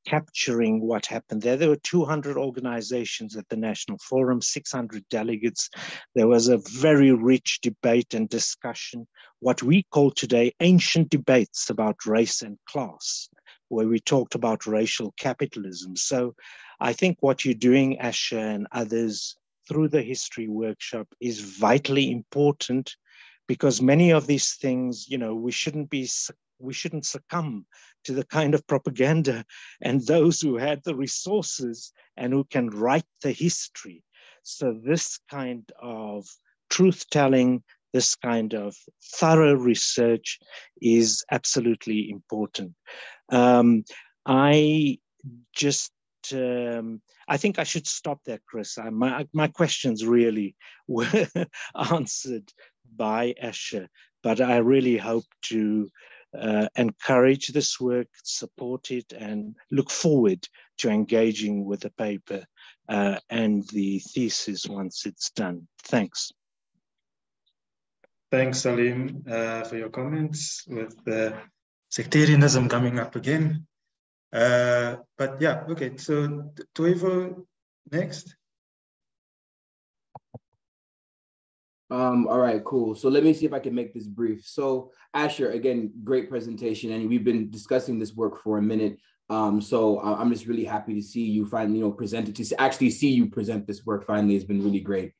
capturing what happened there. There were 200 organizations at the National Forum, 600 delegates. There was a very rich debate and discussion, what we call today ancient debates about race and class, where we talked about racial capitalism. So I think what you're doing, Asher and others, through the history workshop is vitally important because many of these things, you know, we shouldn't be we shouldn't succumb to the kind of propaganda and those who had the resources and who can write the history. So this kind of truth telling, this kind of thorough research is absolutely important. Um, I just, um, I think I should stop there, Chris. I, my, my questions really were answered by Asher, but I really hope to uh, encourage this work, support it, and look forward to engaging with the paper uh, and the thesis once it's done. Thanks. Thanks, Salim, uh, for your comments with the sectarianism coming up again. Uh, but yeah, okay, so Toivo next. Um, all right, cool. So let me see if I can make this brief. So Asher, again, great presentation, and we've been discussing this work for a minute. Um, so I'm just really happy to see you finally, you know, presented to actually see you present this work finally has been really great.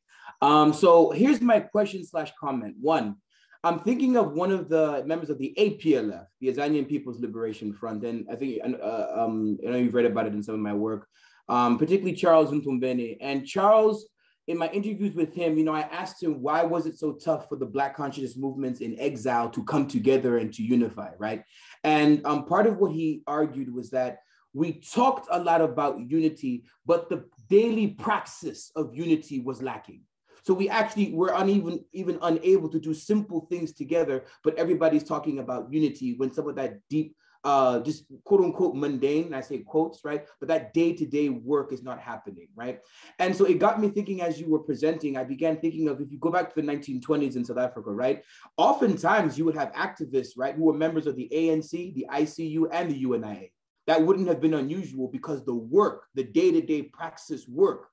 Um, so here's my question slash comment. One, I'm thinking of one of the members of the APLF, the Azanian People's Liberation Front, and I think uh, um, I know you've read about it in some of my work, um, particularly Charles Mtombeni. And Charles in my interviews with him, you know, I asked him why was it so tough for the Black consciousness movements in exile to come together and to unify, right? And um, part of what he argued was that we talked a lot about unity, but the daily praxis of unity was lacking. So we actually were uneven, even unable to do simple things together, but everybody's talking about unity when some of that deep uh, just quote unquote mundane, I say quotes, right? But that day to day work is not happening, right? And so it got me thinking as you were presenting, I began thinking of if you go back to the 1920s in South Africa, right? Oftentimes you would have activists, right, who were members of the ANC, the ICU, and the UNIA. That wouldn't have been unusual because the work, the day to day praxis work,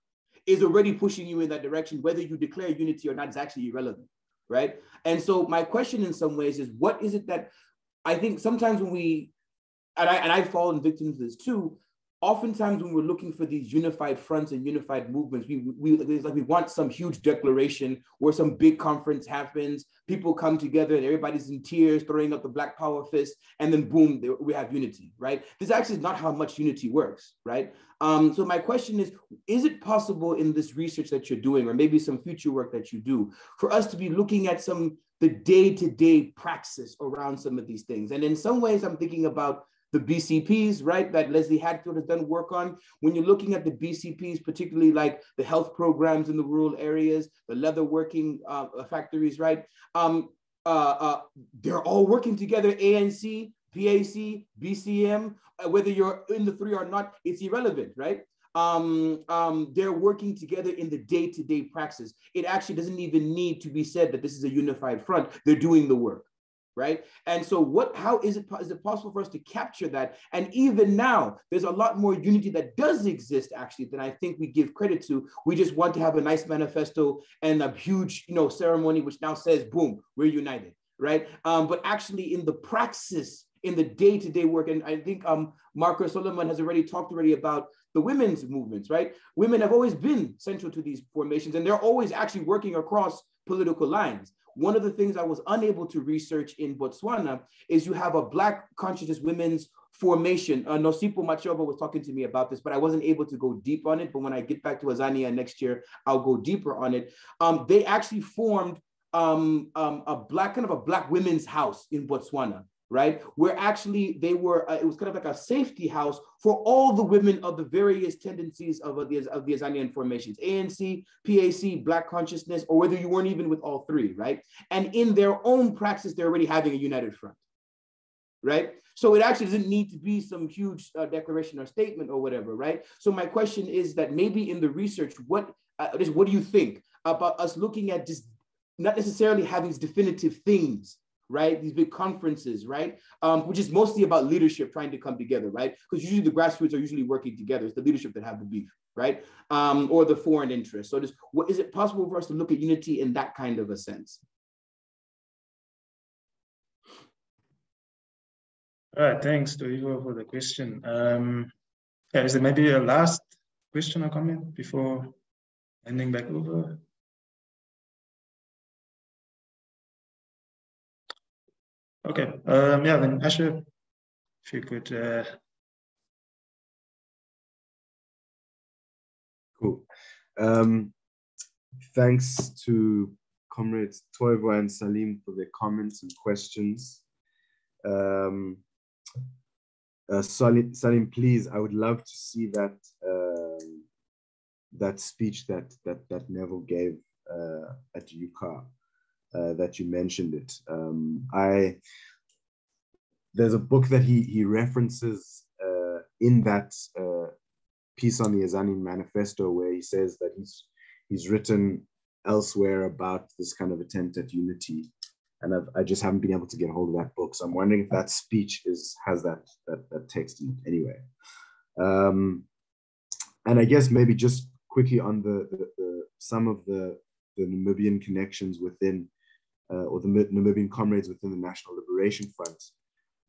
is already pushing you in that direction. Whether you declare unity or not is actually irrelevant, right? And so my question in some ways is what is it that I think sometimes when we and I and I've fallen victim to this too. Oftentimes, when we're looking for these unified fronts and unified movements, we we like we want some huge declaration where some big conference happens, people come together, and everybody's in tears, throwing up the Black Power fist, and then boom, we have unity, right? This actually is not how much unity works, right? Um, so my question is: Is it possible in this research that you're doing, or maybe some future work that you do, for us to be looking at some the day-to-day praxis around some of these things? And in some ways, I'm thinking about the BCPs, right, that Leslie Hadfield has done work on. When you're looking at the BCPs, particularly like the health programs in the rural areas, the leather working uh, factories, right, um, uh, uh, they're all working together, ANC, PAC, BCM, uh, whether you're in the three or not, it's irrelevant, right? Um, um, they're working together in the day-to-day praxis. It actually doesn't even need to be said that this is a unified front. They're doing the work right? And so what, how is it, is it possible for us to capture that? And even now, there's a lot more unity that does exist actually than I think we give credit to. We just want to have a nice manifesto and a huge, you know, ceremony, which now says, boom, we're united, right? Um, but actually in the praxis, in the day-to-day work, and I think um, Marcus Solomon has already talked already about the women's movements, right? Women have always been central to these formations, and they're always actually working across political lines. One of the things I was unable to research in Botswana is you have a Black consciousness women's formation. Uh, Nosipo Machoba was talking to me about this, but I wasn't able to go deep on it. But when I get back to Azania next year, I'll go deeper on it. Um, they actually formed um, um, a black kind of a black women's house in Botswana right? Where actually they were, uh, it was kind of like a safety house for all the women of the various tendencies of, uh, the, of the Azanian formations, ANC, PAC, Black consciousness, or whether you weren't even with all three, right? And in their own praxis, they're already having a united front, right? So it actually doesn't need to be some huge uh, declaration or statement or whatever, right? So my question is that maybe in the research, what, uh, what do you think about us looking at just not necessarily having these definitive things right? These big conferences, right? Um, which is mostly about leadership trying to come together, right? Because usually the grassroots are usually working together. It's the leadership that have the beef, right? Um, or the foreign interest. So just what is it possible for us to look at unity in that kind of a sense? All right, thanks, to Toivo, for the question. Um, yeah, is there maybe a last question or comment before handing back over? Okay. Um, yeah, then Asher, if you could. Uh... Cool. Um, thanks to comrades Toivo and Salim for their comments and questions. Um, uh, Salim, Salim, please, I would love to see that uh, that speech that that that Neville gave uh, at UCAR uh, that you mentioned it. Um, I there's a book that he he references uh, in that uh, piece on the Azanian Manifesto where he says that he's he's written elsewhere about this kind of attempt at unity, and I've, i just haven't been able to get hold of that book. So I'm wondering if that speech is has that that, that text in it anyway. Um, and I guess maybe just quickly on the, the, the some of the the Namibian connections within uh, or the Namibian comrades within the National Liberation Front.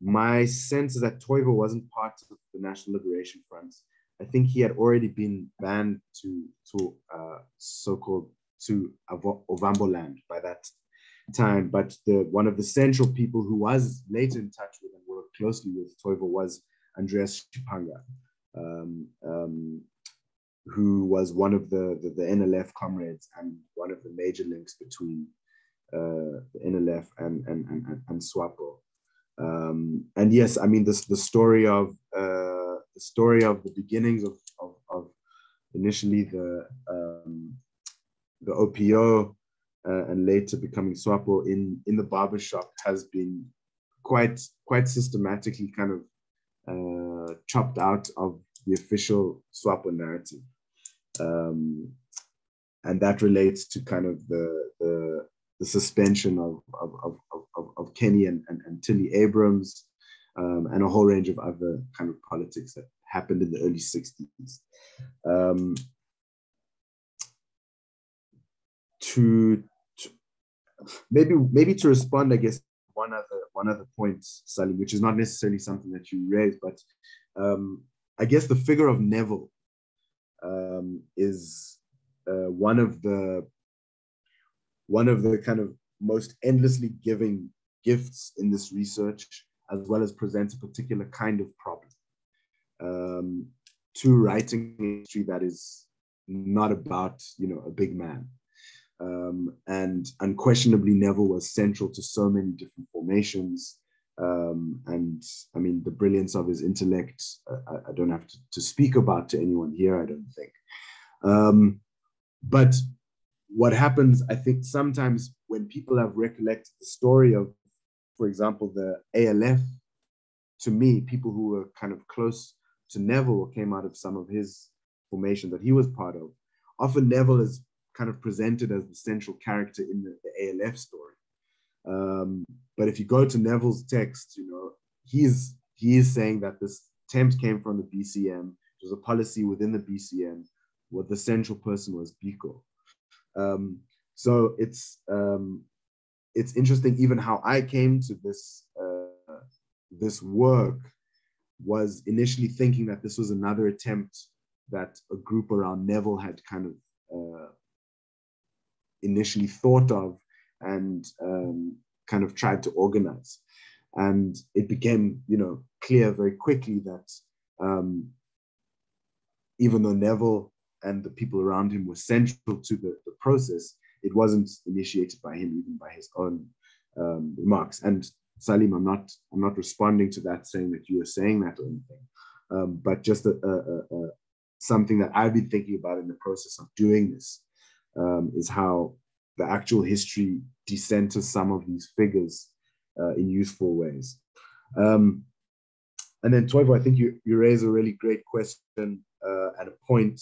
My sense is that Toivo wasn't part of the National Liberation Front. I think he had already been banned to, to uh, so-called to Ovambo land by that time. But the one of the central people who was later in touch with and worked closely with Toivo was Andreas Shipanga, um, um, who was one of the, the, the NLF comrades and one of the major links between uh, the NLF and, and, and, and SWAPO. Um, and yes, I mean, this, the story of uh, the story of the beginnings of, of, of initially the, um, the OPO uh, and later becoming SWAPO in, in the barbershop has been quite, quite systematically kind of uh, chopped out of the official SWAPO narrative. Um, and that relates to kind of the, the the suspension of, of, of, of, of Kenny and, and, and, Tilly Abrahams, um, and a whole range of other kind of politics that happened in the early 60s. Um, to, to, maybe maybe to respond, I guess one other one other point, Sally, which is not necessarily something that you raised, but um, I guess the figure of Neville um, is uh, one of the one of the kind of most endlessly giving gifts in this research, as well as presents a particular kind of problem um, to writing history that is not about, you know, a big man. Um, and unquestionably, Neville was central to so many different formations, Um, and I mean, the brilliance of his intellect, uh, I, I, don't have to, to, speak about to anyone here, I don't think. Um, but what happens, I think, sometimes when people have recollected the story of, for example, the ALF, to me, people who were kind of close to Neville or came out of some of his formation that he was part of, often Neville is kind of presented as the central character in the, the ALF story. Um, but if you go to Neville's text, you know, he's he is saying that this attempt came from the BCM. It was a policy within the BCM. What the central person was Biko. Um, so it's um, it's interesting even how I came to this uh, this work was initially thinking that this was another attempt that a group around Neville had kind of uh, initially thought of and um, kind of tried to organize. And it became, you know, clear very quickly that um, even though Neville and the people around him were central to the, the process, it wasn't initiated by him, even by his own um, remarks. And Salim, I'm not, I'm not responding to that, saying that you are saying that or anything, um, but just a, a, a, something that I've been thinking about in the process of doing this um, is how the actual history decenters some of these figures uh, in useful ways. Um, and then Toivo, I think you, you raise a really great question uh, at a point.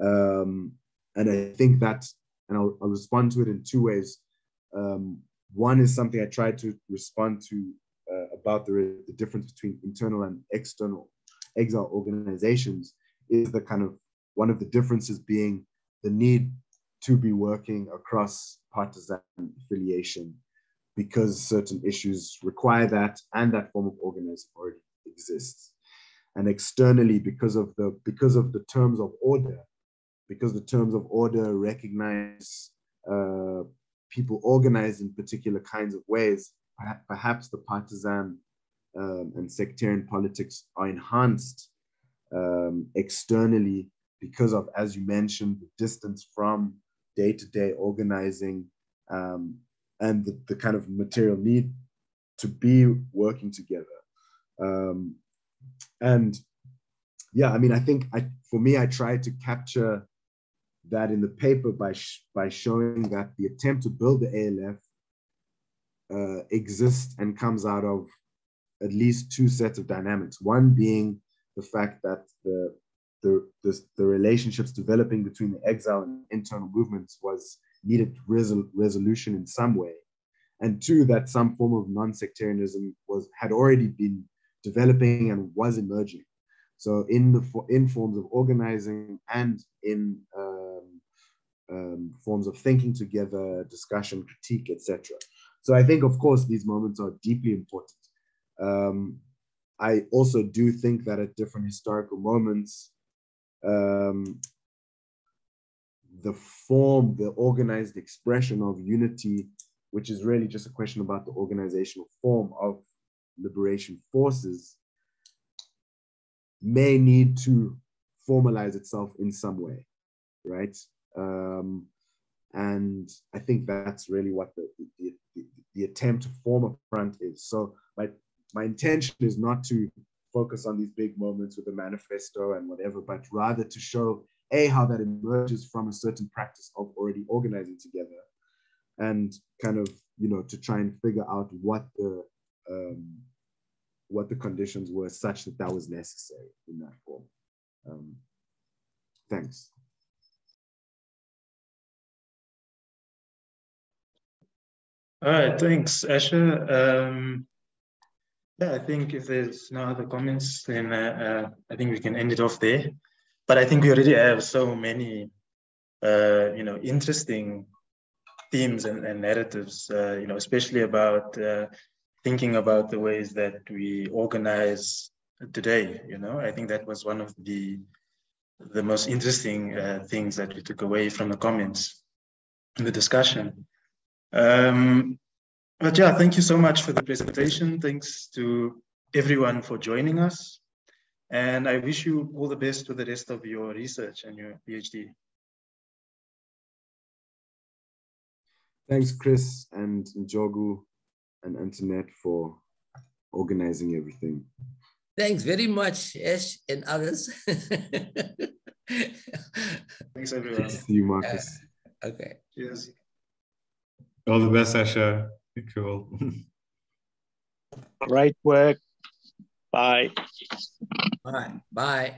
Um, and I think that, and I'll, I'll, respond to it in two ways. Um, one is something I tried to respond to uh, about the, the difference between internal and external exile organizations is the kind of one of the differences being the need to be working across partisan affiliation because certain issues require that and that form of organizing already exists and externally because of the because of the terms of order because the terms of order recognize uh, people organized in particular kinds of ways perhaps the partisan um, and sectarian politics are enhanced um, externally because of as you mentioned the distance from day-to-day organizing um, and the, the, kind of material need to be working together. Um, and yeah, I mean, I think I, for me, I tried to capture that in the paper by, sh by showing that the attempt to build the ALF uh, exists and comes out of at least two sets of dynamics. One being the fact that the the, the, the, relationships developing between the exile and internal movements was needed resol- resolution in some way. And two, that some form of non-sectarianism was had already been developing and was emerging. So in the in forms of organizing and in um, um, forms of thinking together, discussion, critique, etc. So I think, of course, these moments are deeply important. Um, I also do think that at different historical moments, um, the form, the organized expression of unity, which is really just a question about the organizational form of liberation forces, may need to formalize itself in some way, right? Um, and I think that's really what the, the, the, the attempt to form a front is. So my, my intention is not to focus on these big moments with the manifesto and whatever, but rather to show a how that emerges from a certain practice of already organizing together, and kind of you know to try and figure out what the um, what the conditions were such that that was necessary in that form. Um, thanks. All right, thanks, Asher. Um, yeah, I think if there's no other comments, then uh, uh, I think we can end it off there. But I think we already have so many, uh, you know, interesting themes and, and narratives, uh, you know, especially about uh, thinking about the ways that we organize today. You know, I think that was one of the the most interesting uh, things that we took away from the comments in the discussion. Um, but yeah, thank you so much for the presentation. Thanks to everyone for joining us. And I wish you all the best with the rest of your research and your PhD. Thanks, Chris and Njogu and Antoinette for organizing everything. Thanks very much, Ash and others. Thanks, everyone. See you, Marcus. Uh, okay. Cheers. All the best, Asher. Thank you. Great work. Bye. Bye. Bye.